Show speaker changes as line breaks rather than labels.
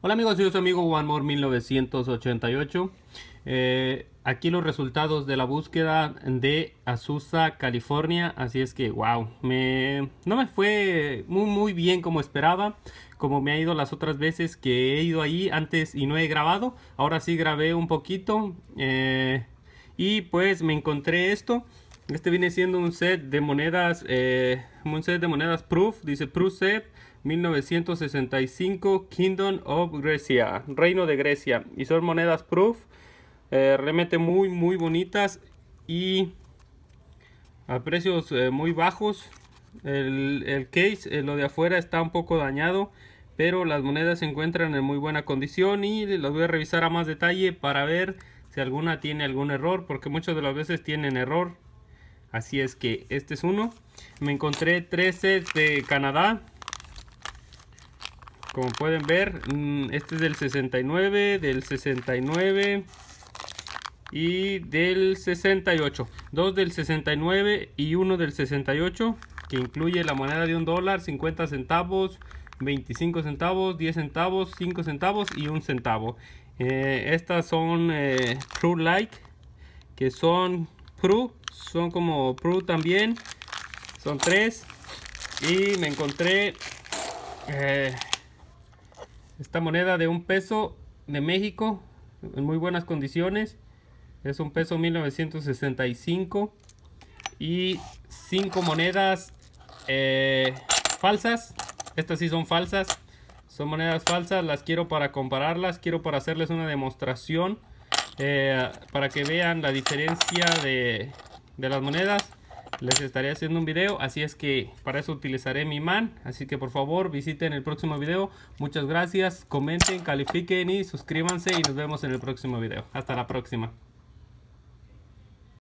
Hola amigos, yo soy amigo OneMore 1988. Eh, aquí los resultados de la búsqueda de Azusa, California. Así es que, wow, me, no me fue muy, muy bien como esperaba. Como me ha ido las otras veces que he ido ahí antes y no he grabado. Ahora sí grabé un poquito. Eh, y pues me encontré esto. Este viene siendo un set de monedas, eh, un set de monedas Proof. Dice Proof Set 1965 Kingdom of Grecia, Reino de Grecia. Y son monedas proof, eh, realmente muy muy bonitas y a precios eh, muy bajos. El, case, eh, lo de afuera está un poco dañado, pero las monedas se encuentran en muy buena condición y las voy a revisar a más detalle para ver si alguna tiene algún error, porque muchas de las veces tienen error. Así es que este es uno. Me encontré tres sets de Canadá como pueden ver, mm, este es del 69, del 69 y del 68. Dos del 69 y uno del 68, que incluye la moneda de un dólar, 50 centavos, 25 centavos, 10 centavos, 5 centavos y un centavo. Eh, estas son eh, Pro Light, que son Pro, son como Pro también. Son tres. Y me encontré eh, esta moneda de un peso de México en muy buenas condiciones. Es un peso 1965 y cinco monedas eh, falsas. Estas sí son falsas. Son monedas falsas. Las quiero para compararlas. Quiero para hacerles una demostración. Eh, para que vean la diferencia de, de las monedas les estaré haciendo un video así es que para eso utilizaré mi man así que por favor visiten el próximo video. Muchas gracias comenten califiquen y suscríbanse y nos vemos en el próximo video. Hasta la próxima